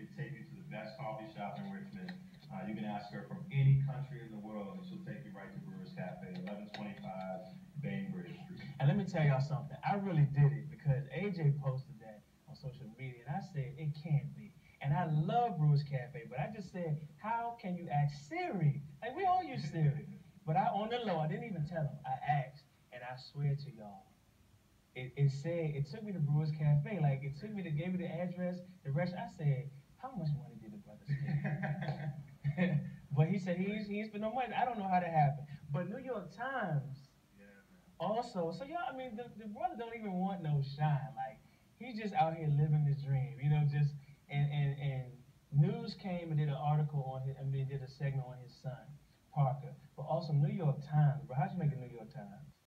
to take you to the best coffee shop in Richmond. Uh, you can ask her from any country in the world, and she'll take you right to Brewers Cafe, 1125 Bainbridge Street. And let me tell y'all something. I really did it because Ajay posted that on social media, and I said, it can't be. And I love Brewers Cafe, but I just said, how can you ask Siri? Like, we all use Siri. But I, on the low, I didn't even tell him. I asked, and I swear to y'all, it, it said, it took me to Brewers Cafe. Like, it took me to, gave me the address, the restaurant. I said, how much money did the brother spend? but he said he he spent no money. I don't know how that happened. But New York Times Yeah, also, so y'all, I mean, the, the brother don't even want no shine. Like he's just out here living his dream, you know. Just and and and news came and did an article on his. I mean, did a segment on his son Parker, but also New York Times. Bro, how'd you make the New York Times?